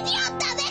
idiota!